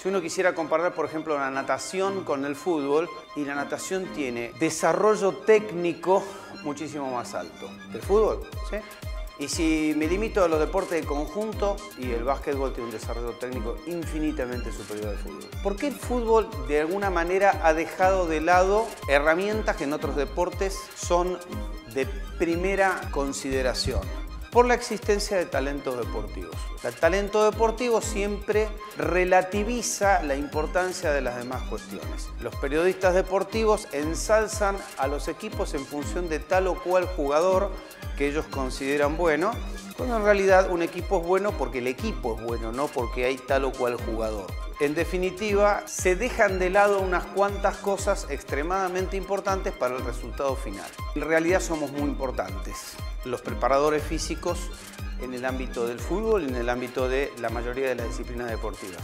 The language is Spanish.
Si uno quisiera comparar, por ejemplo, la natación con el fútbol, y la natación tiene desarrollo técnico muchísimo más alto. ¿El fútbol? ¿Sí? Y si me limito a los deportes de conjunto, y el básquetbol tiene un desarrollo técnico infinitamente superior al fútbol. ¿Por qué el fútbol de alguna manera ha dejado de lado herramientas que en otros deportes son de primera consideración? Por la existencia de talentos deportivos. El talento deportivo siempre relativiza la importancia de las demás cuestiones. Los periodistas deportivos ensalzan a los equipos en función de tal o cual jugador que ellos consideran bueno, cuando en realidad un equipo es bueno porque el equipo es bueno, no porque hay tal o cual jugador. En definitiva, se dejan de lado unas cuantas cosas extremadamente importantes para el resultado final. En realidad somos muy importantes los preparadores físicos en el ámbito del fútbol en el ámbito de la mayoría de las disciplinas deportivas.